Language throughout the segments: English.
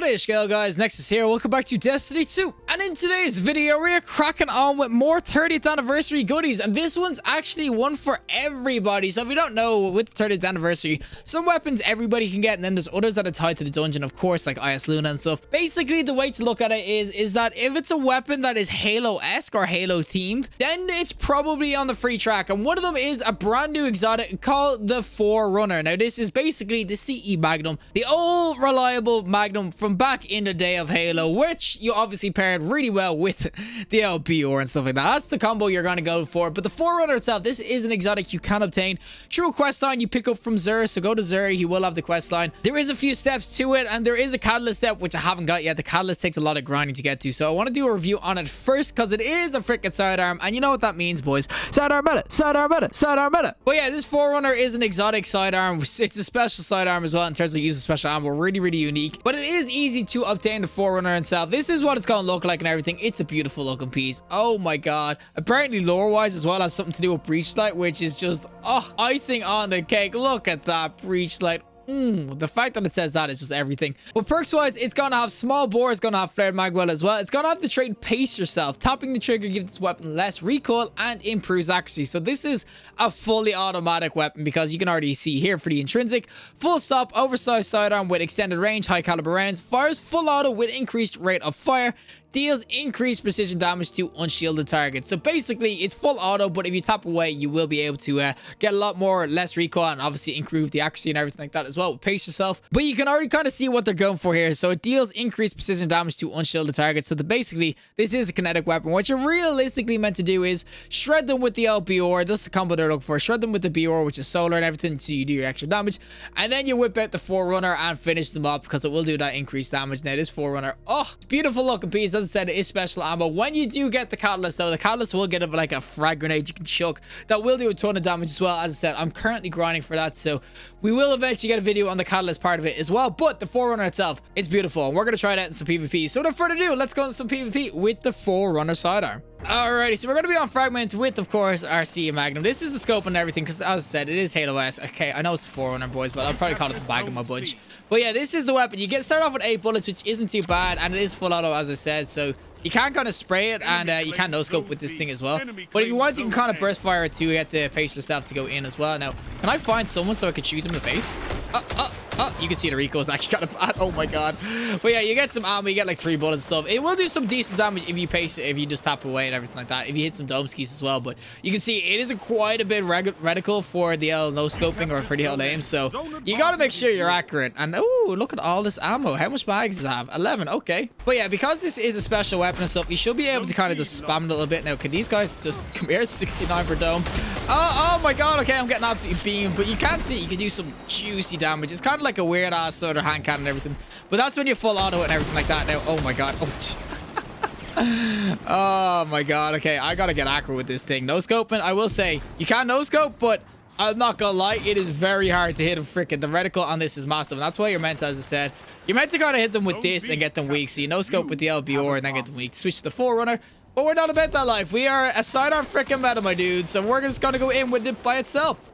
Kadish Gale guys, Nexas here, welcome back to Destiny 2 and in today's video we're cracking on with more 30th anniversary goodies. And this one's actually one for everybody. So if you don't know with the 30th anniversary some weapons everybody can get and then there's others that are tied to the dungeon of course like IS Luna and stuff. Basically the way to look at it is is that if it's a weapon that is Halo-esque or Halo themed then it's probably on the free track. And one of them is a brand new exotic called the Forerunner. Now this is basically the CE Magnum the old reliable Magnum Magnum from back in the day of Halo, which you obviously paired really well with the LBR and stuff like that. That's the combo you're going to go for. But the Forerunner itself, this is an exotic you can obtain True quest line you pick up from Xur. So go to Xur, he will have the quest line. There is a few steps to it, and there is a catalyst step, which I haven't got yet. The catalyst takes a lot of grinding to get to. So I want to do a review on it first, because it is a freaking sidearm. And you know what that means, boys. Sidearm meta, sidearm meta, sidearm meta. But yeah, this Forerunner is an exotic sidearm. It's a special sidearm as well in terms of using special ammo. Really, really unique. But it is easy to obtain the Forerunner itself. This is what it's going to look like and everything. It's a beautiful looking piece. Oh my god. Apparently lore-wise as well has something to do with Breachlight, which is just, oh, icing on the cake. Look at that Breachlight. Mm, the fact that it says that is just everything. But perks wise, it's gonna have small bore, it's gonna have flared magwell as well. It's gonna have the trait pace yourself. Tapping the trigger gives this weapon less recoil and improves accuracy. So this is a fully automatic weapon because you can already see here for the intrinsic. Full stop, oversized sidearm with extended range, high caliber rounds, fires full auto with increased rate of fire, deals increased precision damage to unshielded targets. So basically, it's full auto, but if you tap away, you will be able to uh, get a lot more, less recoil, and obviously improve the accuracy and everything like that as well. Pace yourself. But you can already kind of see what they're going for here. So it deals increased precision damage to unshielded targets. So the, basically, this is a kinetic weapon. What you're realistically meant to do is shred them with the LBR. That's the combo they're looking for. Shred them with the BR, which is solar and everything, so you do your extra damage. And then you whip out the Forerunner and finish them up because it will do that increased damage. Now, this Forerunner, oh, beautiful looking piece I said, it is special ammo. When you do get the catalyst, though, the catalyst will get like a frag grenade you can chuck. That will do a ton of damage as well. As I said, I'm currently grinding for that, so we will eventually get a video on the catalyst part of it as well. But the Forerunner itself, it's beautiful, and we're going to try it out in some PvP. So without further ado, let's go into some PvP with the Forerunner sidearm. Alrighty, so we're going to be on Fragment with, of course, our CE Magnum. This is the scope and everything, because as I said, it is Halo-esque. Okay, I know it's the Forerunner, boys, but I'll probably call it the Magnum my bunch. But yeah, this is the weapon. You get started off with 8 bullets, which isn't too bad, and it is full auto, as I said, so you can kind of spray it, and uh, you can no-scope with this thing as well. But if you want, you can kind of burst fire it to get the pace yourself to go in as well. Now, can I find someone so I can shoot them in the face? Oh, oh, oh, you can see the recoil's actually kind of bad. Oh my god. But yeah, you get some ammo, you get like three bullets and stuff. It will do some decent damage if you pace it, if you just tap away and everything like that. If you hit some dome skis as well. But you can see it is a quite a bit reticle for the L no-scoping or for the L aim. So you got to make sure you're accurate. And oh, look at all this ammo. How much mags does it have? 11. Okay. But yeah, because this is a special weapon and stuff, you should be able to kind of just spam it a little bit. Now, can these guys just come here? 69 per dome. Oh, oh my god. Okay, I'm getting absolutely beamed. But you can see you can do some juicy damage. It's kind of like a weird ass sort of hand cannon and everything. But that's when you full auto and everything like that. Now, oh my god. Oh, oh my god. Okay, I gotta get accurate with this thing. No scoping. I will say you can no scope, but I'm not gonna lie, it is very hard to hit a freaking the reticle on this is massive. And that's why you're meant as I said, you're meant to kind of hit them with this and get them weak. So you no scope with the LBR and then get them weak. Switch to the Forerunner. But we're not about that life. We are a sidearm freaking meta, my dude. So we're just gonna go in with it by itself.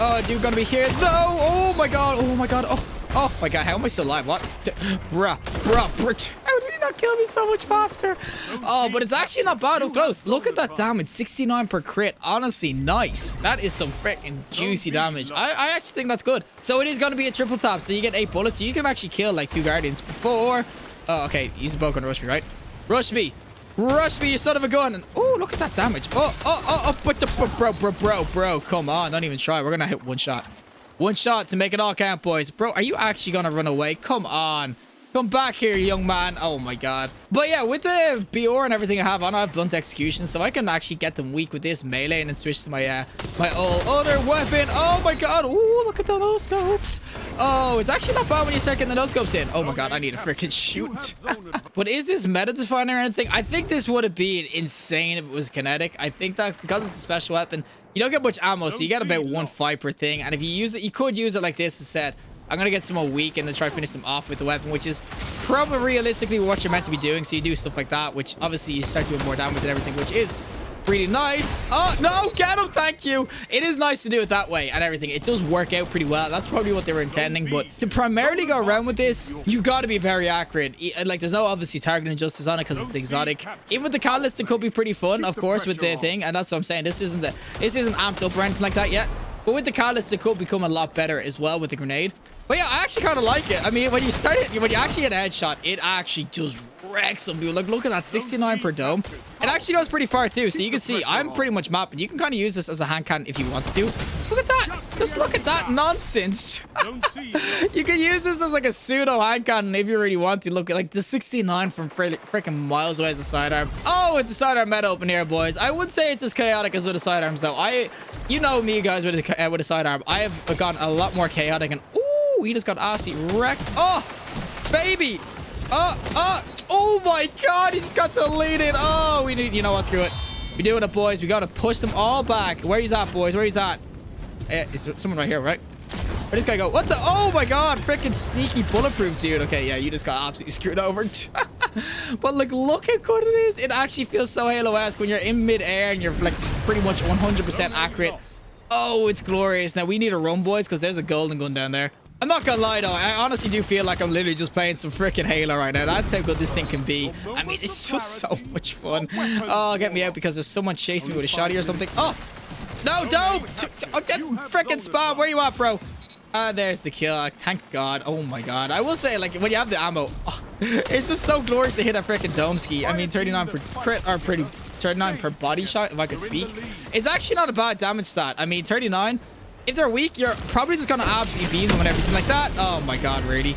Uh, oh, dude, gonna be here. No! Oh my god. Oh my god. Oh. Oh my god, how am I still alive? What? Bruh, bruh, bruh. How did he not kill me so much faster? Oh, oh but it's actually not bad up oh, close. Look at that damage. 69 per crit. Honestly, nice. That is some freaking juicy damage. I, I actually think that's good. So it is to be a triple tap. So you get eight bullets. So you can actually kill like two guardians before. Oh, okay. Use a bow gun rush me, right? Rush me. Rush me, you son of a gun. Oh, look at that damage. Oh, oh, oh, oh, but bro, bro, bro, bro. Come on. Don't even try. We're going to hit one shot. One shot to make it all count, boys. Bro, are you actually going to run away? Come on. Come back here, young man. Oh, my God. But yeah, with the BR and everything I have on, I have blunt execution, so I can actually get them weak with this melee and then switch to my uh, my old other weapon. Oh, my God. Oh, look at the no scopes. Oh, it's actually not bad when you start getting the no scopes in. Oh, my God. I need to freaking shoot. but is this meta defining or anything? I think this would have been insane if it was kinetic. I think that because it's a special weapon, you don't get much ammo, so you get about one fight per thing. And if you use it, you could use it like this instead. I'm going to get some more weak and then try to finish them off with the weapon, which is probably realistically what you're meant to be doing. So you do stuff like that, which obviously you start doing more damage and everything, which is Really nice. Oh, no, get him. Thank you. It is nice to do it that way and everything. It does work out pretty well. That's probably what they were intending. But to primarily go around with this, you got to be very accurate. Like, there's no obviously targeting justice on it because it's exotic. Even with the catalyst, it could be pretty fun, of course, with the thing. And that's what I'm saying. This isn't the, this isn't amped up or anything like that yet. But with the catalyst, it could become a lot better as well with the grenade. But yeah, I actually kind of like it. I mean, when you start it, when you actually get a headshot, it actually just wrecks some people. Like, look at that, 69 per dome. It actually goes pretty far too. So you can see, I'm pretty much mapping. You can kind of use this as a hand cannon if you want to. Look at that. Just look at that nonsense. you can use this as like a pseudo hand cannon if you really want to. Look at like the 69 from freaking miles away as a sidearm. Oh, it's a sidearm meta open here, boys. I would say it's as chaotic as with the sidearms though. I, you know me guys with a, uh, with a sidearm. I have gotten a lot more chaotic and he just got assy wrecked. Oh, baby. Oh, oh, oh my God. He's got deleted. Oh, we need, you know what? Screw it. We're doing it, boys. We got to push them all back. Where he's at, boys? Where he's at? Is eh, someone right here, right? Where this guy go? What the? Oh my God. Freaking sneaky bulletproof, dude. Okay, yeah, you just got absolutely screwed over. but look, look how good it is. It actually feels so Halo-esque when you're in midair and you're like pretty much 100% accurate. Oh, it's glorious. Now we need a run, boys, because there's a golden gun down there. I'm not gonna lie though, I honestly do feel like I'm literally just playing some freaking Halo right now. That's how good this thing can be. I mean, it's just so much fun. Oh, get me out because there's someone chasing me with a shotty or something. Oh, no, don't! Oh, that freaking spawn, where you at, bro? Ah, uh, there's the kill. Thank God. Oh my God. I will say, like, when you have the ammo, oh, it's just so glorious to hit a freaking dome ski. I mean, 39 per crit are pretty, 39 per body shot, if I could speak. It's actually not a bad damage stat. I mean, 39 if they're weak, you're probably just gonna absolutely beat them and everything like that. Oh my god, really?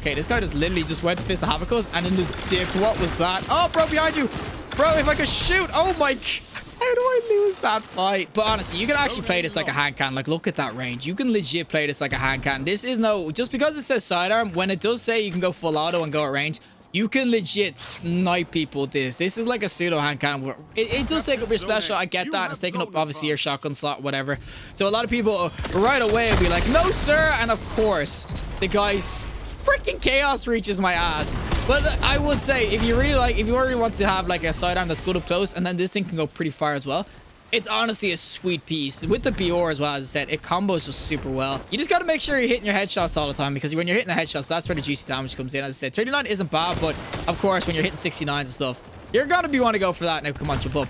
Okay, this guy just literally just went to fist the Havocus and then just dipped. What was that? Oh, bro, behind you. Bro, if I could shoot. Oh my... How do I lose that fight? But honestly, you can actually play this like a hand cannon. Like, look at that range. You can legit play this like a hand cannon. This is no... Just because it says sidearm, when it does say you can go full auto and go at range, you can legit snipe people with this. This is like a pseudo hand cannon. It, it does take up your special. I get that. It's taking up, obviously, your shotgun slot, whatever. So a lot of people uh, right away will be like, no, sir. And of course, the guy's freaking chaos reaches my ass. But I would say, if you really like, if you really want to have like a sidearm that's good up close, and then this thing can go pretty far as well, it's honestly a sweet piece. With the BR as well, as I said, it combos just super well. You just got to make sure you're hitting your headshots all the time because when you're hitting the headshots, that's where the juicy damage comes in. As I said, 39 isn't bad, but of course, when you're hitting 69s and stuff, you're going to be want to go for that. Now, come on, jump up.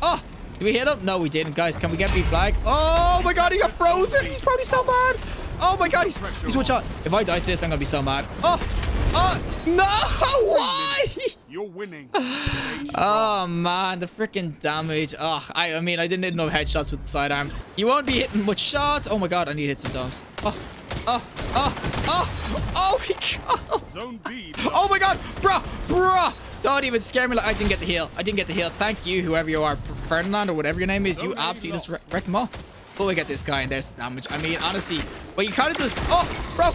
Oh, did we hit him? No, we didn't. Guys, can we get B flag? Oh my god, he got frozen. He's probably so mad. Oh my god, he's, he's one shot. If I die to this, I'm going to be so mad. Oh, oh, no, why? You're winning. oh man, the freaking damage. Oh, I, I mean, I didn't hit no headshots with the sidearm. You won't be hitting much shots. Oh my god, I need to hit some domes. Oh, oh, oh, oh, oh my god. Zone B. Oh my god, bruh, bruh. Don't even scare me like I didn't get the heal. I didn't get the heal. Thank you, whoever you are, Ferdinand or whatever your name is. You absolutely just wrecked them all. But we get this guy and there's the damage. I mean, honestly, but you kind of just... Oh, bro.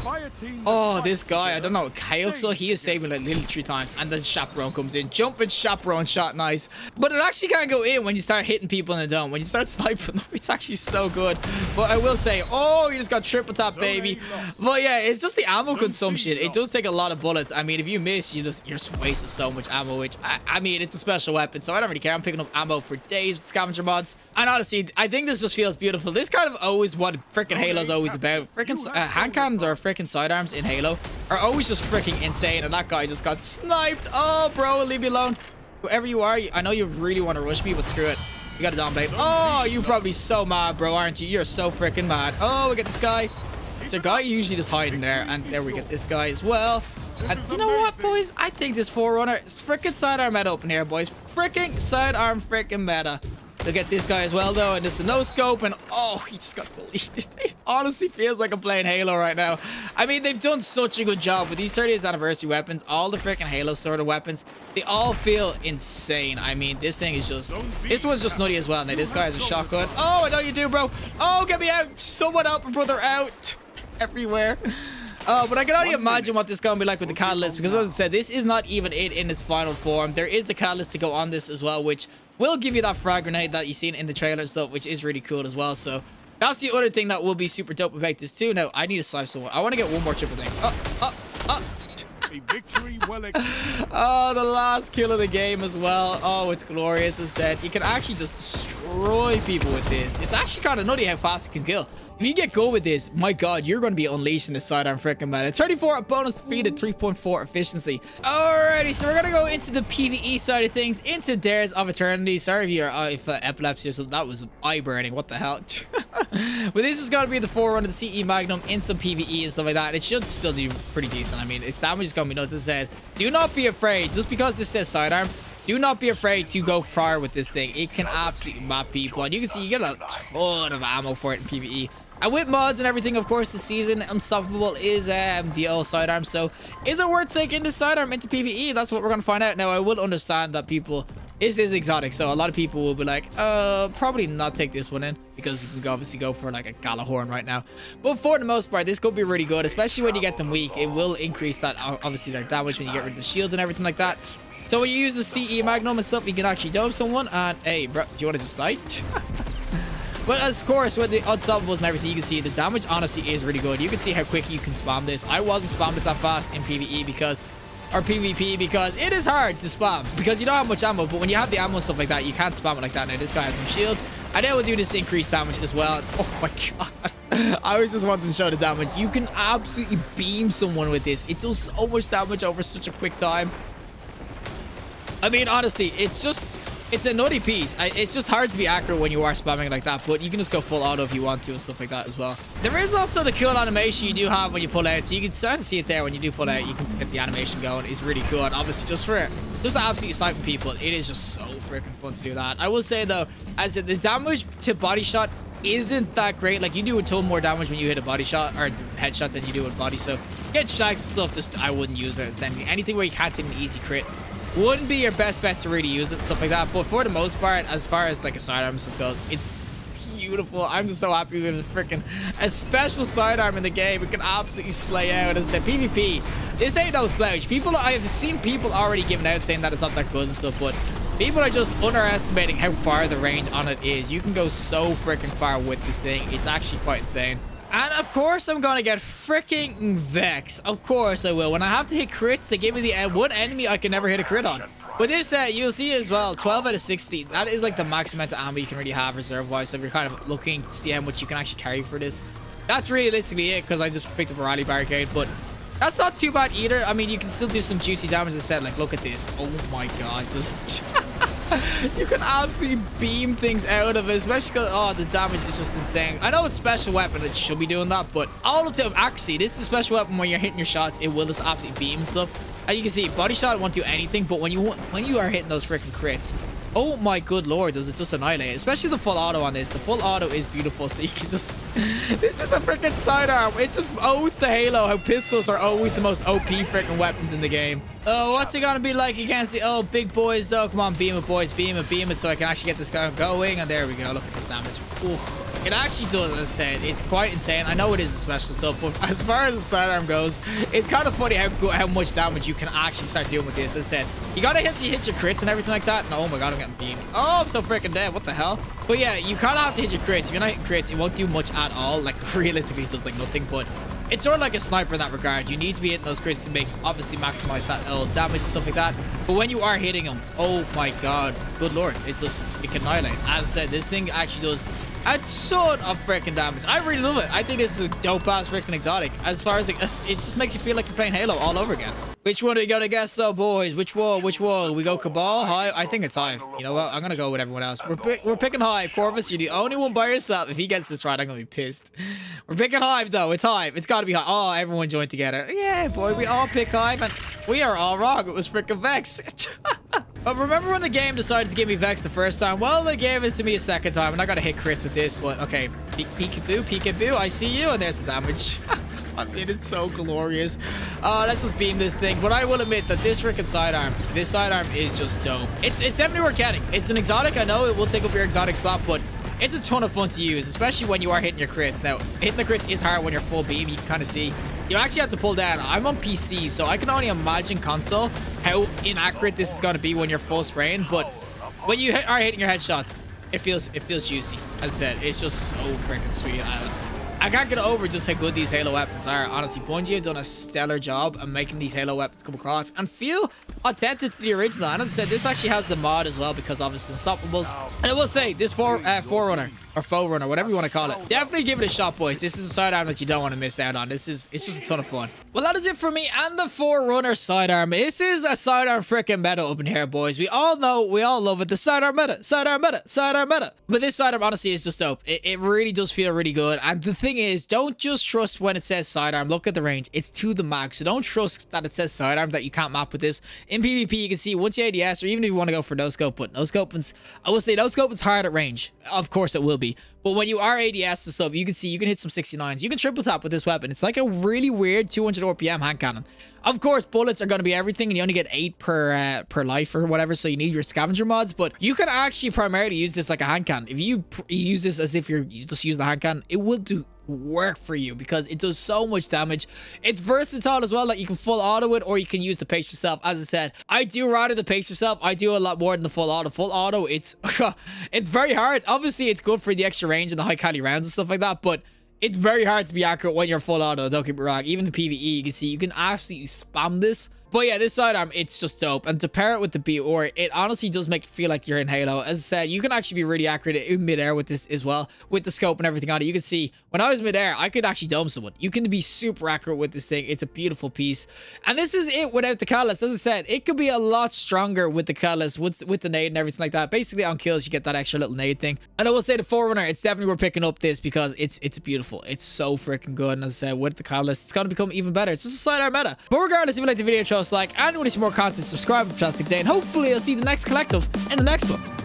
Oh, this guy. I don't know. so he is saving like literally three times. And then Chaperone comes in. Jumping Chaperone shot. Nice. But it actually can't go in when you start hitting people in the dome. When you start sniping them, it's actually so good. But I will say, oh, you just got triple tap, baby. But yeah, it's just the ammo consumption. It does take a lot of bullets. I mean, if you miss, you just, you're just wasting so much ammo, which, I, I mean, it's a special weapon. So I don't really care. I'm picking up ammo for days with scavenger mods. And honestly, I think this just feels beautiful. This kind of always what freaking Halo's always about. Freaking uh, hand cannons or freaking sidearms in Halo are always just freaking insane. And that guy just got sniped. Oh, bro, leave me alone. Whoever you are, I know you really want to rush me, but screw it. You got a dominate. Oh, you probably so mad, bro, aren't you? You're so freaking mad. Oh, we get this guy. It's a guy usually just hiding there. And there we get this guy as well. And you know what, boys? I think this Forerunner is freaking sidearm meta open here, boys. Freaking sidearm freaking meta. Look at this guy as well, though, and it's a no-scope, and oh, he just got deleted. it honestly feels like I'm playing Halo right now. I mean, they've done such a good job with these 30th anniversary weapons, all the freaking Halo sort of weapons. They all feel insane. I mean, this thing is just... This one's just nutty as well. Now, this guy has a shotgun. Oh, I know you do, bro. Oh, get me out. Someone help my brother out. Everywhere. Oh, but I can only imagine what this is going to be like with the catalyst because as I said, this is not even it in its final form. There is the catalyst to go on this as well, which will give you that frag grenade that you seen in the trailer and stuff, which is really cool as well. So that's the other thing that will be super dope about this too. Now, I need to slice someone. I want to get one more triple thing. Oh, oh, oh. A victory well Oh, the last kill of the game as well. Oh, it's glorious, as said. You can actually just destroy people with this. It's actually kind of nutty how fast you can kill. You get go with this, my god, you're going to be unleashing the sidearm freaking man. A 34 bonus at 3.4 efficiency. Alrighty, so we're going to go into the PvE side of things, into Dares of Eternity. Sorry if you're uh, if uh, epilepsy or something. That was eye burning. What the hell? but this is going to be the forerunner of the CE Magnum in some PvE and stuff like that. It should still do pretty decent. I mean, its damage is going to be nuts. As I said, do not be afraid. Just because this says sidearm, do not be afraid to go far with this thing. It can absolutely map people. And you can see you get a ton of ammo for it in PvE. And with mods and everything, of course, the season Unstoppable is um, the old sidearm. So is it worth taking the sidearm into PvE? That's what we're going to find out. Now, I will understand that people... This is exotic, so a lot of people will be like, uh, probably not take this one in because you can obviously go for like a Gjallarhorn right now. But for the most part, this could be really good, especially when you get them weak. It will increase that, obviously, their damage when you get rid of the shields and everything like that. So when you use the CE Magnum and stuff, you can actually dome someone. And hey, bro, do you want to just die? But of course, with the unstoppables and everything, you can see the damage honestly is really good. You can see how quick you can spam this. I wasn't spammed it that fast in PvE because or PvP because it is hard to spam because you don't have much ammo but when you have the ammo and stuff like that you can't spam it like that. Now this guy has some shields. And then we'll do this increased damage as well. Oh my god. I was just wanting to show the damage. You can absolutely beam someone with this. It does so much damage over such a quick time. I mean honestly it's just it's a nutty piece. I, it's just hard to be accurate when you are spamming like that, but you can just go full auto if you want to and stuff like that as well. There is also the cool animation you do have when you pull out, so you can start to see it there when you do pull out. You can get the animation going. It's really and obviously just for just absolutely sniping people, it is just so freaking fun to do that. I will say though, as the damage to body shot isn't that great. Like you do a ton more damage when you hit a body shot or headshot than you do with body. So get shags and stuff, just I wouldn't use it. Anything where you can't take an easy crit wouldn't be your best bet to really use it, stuff like that. But for the most part, as far as like a sidearm stuff goes, it's beautiful. I'm just so happy with a freaking a special sidearm in the game. It can absolutely slay out. As said, PvP, this ain't no slouch. People, I've seen people already giving out saying that it's not that good and stuff, but people are just underestimating how far the range on it is. You can go so freaking far with this thing. It's actually quite insane. And of course, I'm to get freaking Vex. Of course I will. When I have to hit crits, they give me the uh, one enemy I can never hit a crit on. But this, uh, you'll see as well, 12 out of 60. That is like the max amount of ammo you can really have reserve-wise. So if you're kind of looking to see how much you can actually carry for this, that's realistically it because I just picked up a rally barricade. But that's not too bad either. I mean, you can still do some juicy damage instead. Like, look at this. Oh my god, just... you can absolutely beam things out of it, especially because, oh, the damage is just insane. I know it's special weapon, it should be doing that, but all up to accuracy, this is a special weapon when you're hitting your shots, it will just absolutely beam stuff. As you can see, body shot won't do anything, but when you when you are hitting those freaking crits, oh my good lord, does it just annihilate? Especially the full auto on this. The full auto is beautiful, so you can just... this is a freaking sidearm. It just owes the Halo how pistols are always the most OP freaking weapons in the game. Oh, what's it gonna be like against the oh big boys though? Come on, beam it, boys, beam it, beam it, so I can actually get this guy going. And there we go. Look at this damage. Ooh. It actually does, said. It's quite insane. I know it is a special stuff, but as far as the sidearm goes, it's kind of funny how how much damage you can actually start doing with this. As I said, you gotta hit, you hit your crits and everything like that. And oh my god, I'm getting beamed. Oh, I'm so freaking dead. What the hell? But yeah, you kind of have to hit your crits. If you're not hitting crits, it won't do much at all. Like, realistically, it does like nothing, but it's sort of like a sniper in that regard. You need to be hitting those crits to make, obviously, maximize that uh, damage and stuff like that. But when you are hitting them, oh my god, good lord, it just, it can annihilate. As I said, this thing actually does a ton of freaking damage. I really love it. I think this is a dope ass freaking exotic. As far as it, it just makes you feel like you're playing Halo all over again. Which one are you gonna guess though, boys? Which wall? Which wall? We go Cabal, Hive? I think it's Hive. You know what? I'm gonna go with everyone else. We're, we're picking Hive. Corvus, you're the only one by yourself. If he gets this right, I'm gonna be pissed. We're picking Hive though. It's Hive. It's gotta be Hive. Oh, everyone joined together. Yeah, boy. We all pick Hive and we are all wrong. It was freaking Vex. But remember when the game decided to give me Vex the first time? Well, they gave it to me a second time, and I got to hit crits with this, but okay. Peekaboo, peekaboo, I see you, and there's the damage. I mean, it's so glorious. Uh, let's just beam this thing. But I will admit that this freaking sidearm, this sidearm is just dope. It's, it's definitely worth getting. It's an exotic. I know it will take up your exotic slot, but it's a ton of fun to use, especially when you are hitting your crits. Now, hitting the crits is hard when you're full beam. You can kind of see you actually have to pull down. I'm on PC, so I can only imagine console how inaccurate this is going to be when you're full spraying. But when you hit, are hitting your headshots, it feels it feels juicy. As I said, it's just so freaking sweet. I, can't get over just how good these Halo weapons are. Honestly, Bungie have done a stellar job of making these Halo weapons come across and feel authentic to the original. And as I said, this actually has the mod as well because its unstoppables. And I will say, this for, uh, Forerunner or Forerunner, whatever you want to call it, definitely give it a shot, boys. This is a sidearm that you don't want to miss out on. This is it's just a ton of fun. Well, that is it for me and the Forerunner sidearm. This is a sidearm freaking meta up in here, boys. We all know, we all love it. The sidearm meta, sidearm meta, sidearm meta. But this sidearm, honestly, is just dope. It, it really does feel really good. And the thing is, don't just trust when it says sidearm. Look at the range. It's to the max. So don't trust that it says sidearm that you can't map with this. In PvP, you can see once you ADS, or even if you want to go for no scope, but no scope, I will say no scope is hard at range. Of course, it will be. But when you are ADS and stuff, you can see you can hit some 69s. You can triple tap with this weapon. It's like a really weird 200 RPM hand cannon. Of course, bullets are going to be everything, and you only get 8 per uh, per life or whatever, so you need your scavenger mods. But you can actually primarily use this like a hand. If you use this as if you're you just use the hand it will do work for you because it does so much damage. It's versatile as well that you can full auto it or you can use the pace yourself. As I said, I do rather the pace yourself. I do a lot more than the full auto. Full auto, it's it's very hard. Obviously, it's good for the extra range and the high cali rounds and stuff like that, but it's very hard to be accurate when you're full auto. Don't get me wrong. Even the PvE, you can see you can absolutely spam this but yeah, this sidearm, um, it's just dope. And to pair it with the BR, it honestly does make you feel like you're in Halo. As I said, you can actually be really accurate in midair with this as well, with the scope and everything on it. You can see, when I was midair, I could actually dome someone. You can be super accurate with this thing. It's a beautiful piece. And this is it without the catalyst. As I said, it could be a lot stronger with the catalyst, with, with the nade and everything like that. Basically, on kills, you get that extra little nade thing. And I will say the Forerunner, it's definitely worth picking up this because it's it's beautiful. It's so freaking good. And as I said, with the catalyst, it's going to become even better. It's just a sidearm meta. But regardless, if you like the video, us like, and you want to see more content, subscribe to Plastic Day, and hopefully I'll see the next collective in the next one.